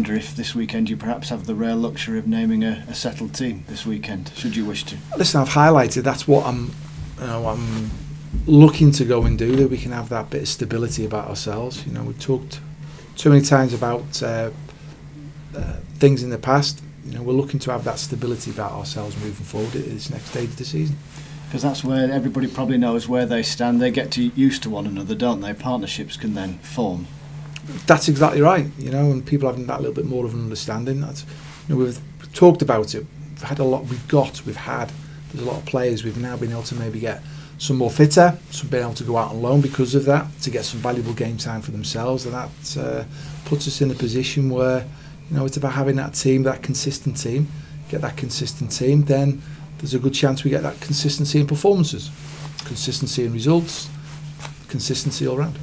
wonder if this weekend you perhaps have the rare luxury of naming a, a settled team this weekend, should you wish to. Listen, I've highlighted that's what I'm, you know, I'm looking to go and do. That we can have that bit of stability about ourselves. You know, we've talked too many times about uh, uh, things in the past. You know, we're looking to have that stability about ourselves moving forward at this next stage of the season. Because that's where everybody probably knows where they stand. They get to used to one another, don't they? Partnerships can then form. That's exactly right. You know, and people having that little bit more of an understanding. That's, you know, we've talked about it. We've had a lot. We've got. We've had. There's a lot of players. We've now been able to maybe get some more fitter, some been able to go out on loan because of that to get some valuable game time for themselves, and that uh, puts us in a position where you know it's about having that team, that consistent team. Get that consistent team, then there's a good chance we get that consistency in performances, consistency in results, consistency all round.